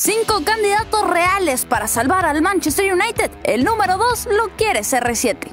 Cinco candidatos reales para salvar al Manchester United. El número 2 lo quiere CR7.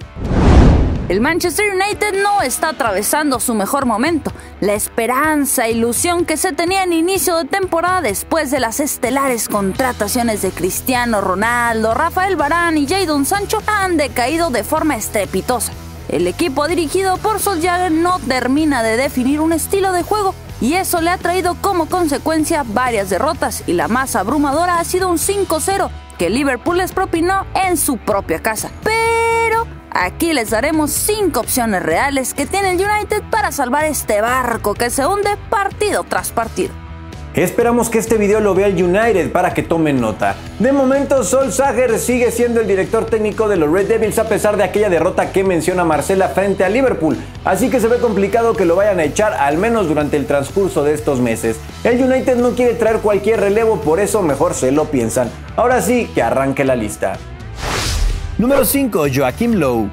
El Manchester United no está atravesando su mejor momento. La esperanza e ilusión que se tenía en inicio de temporada después de las estelares contrataciones de Cristiano Ronaldo, Rafael Varane y Jadon Sancho han decaído de forma estrepitosa. El equipo dirigido por Solskjaer no termina de definir un estilo de juego y eso le ha traído como consecuencia varias derrotas y la más abrumadora ha sido un 5-0 que Liverpool les propinó en su propia casa. Pero aquí les daremos 5 opciones reales que tiene el United para salvar este barco que se hunde partido tras partido. Esperamos que este video lo vea el United para que tomen nota. De momento, Sol Sager sigue siendo el director técnico de los Red Devils a pesar de aquella derrota que menciona Marcela frente a Liverpool, así que se ve complicado que lo vayan a echar al menos durante el transcurso de estos meses. El United no quiere traer cualquier relevo, por eso mejor se lo piensan. Ahora sí, que arranque la lista. Número 5. Joachim Lowe.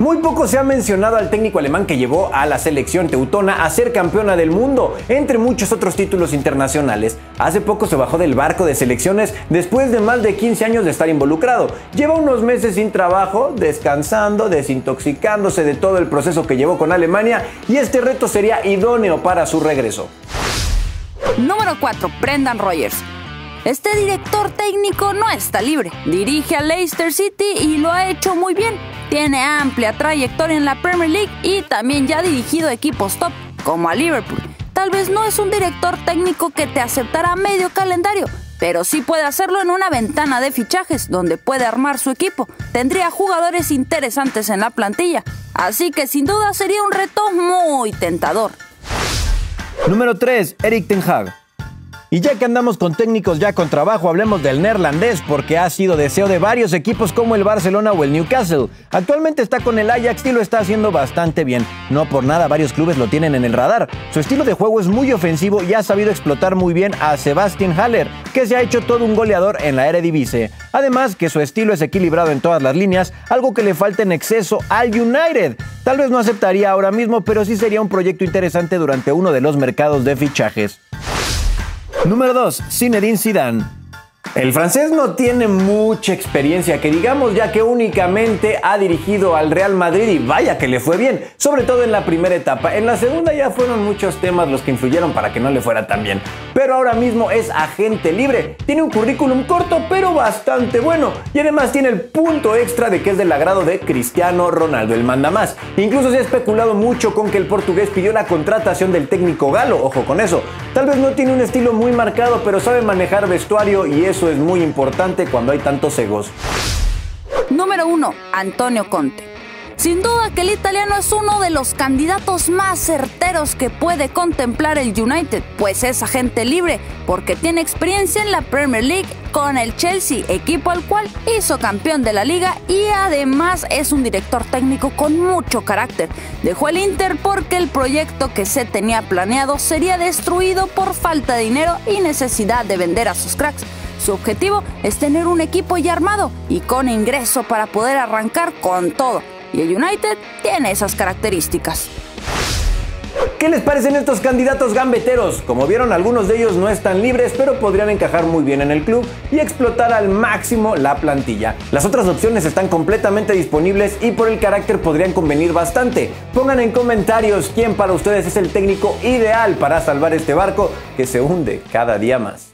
Muy poco se ha mencionado al técnico alemán que llevó a la selección teutona a ser campeona del mundo, entre muchos otros títulos internacionales. Hace poco se bajó del barco de selecciones después de más de 15 años de estar involucrado. Lleva unos meses sin trabajo, descansando, desintoxicándose de todo el proceso que llevó con Alemania y este reto sería idóneo para su regreso. Número 4. Brendan Rogers. Este director técnico no está libre. Dirige a Leicester City y lo ha hecho muy bien. Tiene amplia trayectoria en la Premier League y también ya ha dirigido equipos top, como a Liverpool. Tal vez no es un director técnico que te aceptará medio calendario, pero sí puede hacerlo en una ventana de fichajes donde puede armar su equipo. Tendría jugadores interesantes en la plantilla, así que sin duda sería un reto muy tentador. Número 3. Eric Ten Hag. Y ya que andamos con técnicos ya con trabajo, hablemos del neerlandés porque ha sido deseo de varios equipos como el Barcelona o el Newcastle. Actualmente está con el Ajax y lo está haciendo bastante bien. No por nada varios clubes lo tienen en el radar. Su estilo de juego es muy ofensivo y ha sabido explotar muy bien a Sebastian Haller, que se ha hecho todo un goleador en la Eredivisie. Además que su estilo es equilibrado en todas las líneas, algo que le falta en exceso al United. Tal vez no aceptaría ahora mismo, pero sí sería un proyecto interesante durante uno de los mercados de fichajes. Número 2. Zinedine Zidane. El francés no tiene mucha experiencia, que digamos ya que únicamente ha dirigido al Real Madrid y vaya que le fue bien, sobre todo en la primera etapa. En la segunda ya fueron muchos temas los que influyeron para que no le fuera tan bien. Pero ahora mismo es agente libre, tiene un currículum corto pero bastante bueno y además tiene el punto extra de que es del agrado de Cristiano Ronaldo, el manda más. Incluso se ha especulado mucho con que el portugués pidió la contratación del técnico galo, ojo con eso. Tal vez no tiene un estilo muy marcado pero sabe manejar vestuario y eso es muy importante cuando hay tantos egos. Número 1. Antonio Conte. Sin duda que el italiano es uno de los candidatos más certeros que puede contemplar el United, pues es agente libre, porque tiene experiencia en la Premier League con el Chelsea, equipo al cual hizo campeón de la liga y además es un director técnico con mucho carácter. Dejó el Inter porque el proyecto que se tenía planeado sería destruido por falta de dinero y necesidad de vender a sus cracks. Su objetivo es tener un equipo ya armado y con ingreso para poder arrancar con todo. Y el United tiene esas características. ¿Qué les parecen estos candidatos gambeteros? Como vieron, algunos de ellos no están libres, pero podrían encajar muy bien en el club y explotar al máximo la plantilla. Las otras opciones están completamente disponibles y por el carácter podrían convenir bastante. Pongan en comentarios quién para ustedes es el técnico ideal para salvar este barco que se hunde cada día más.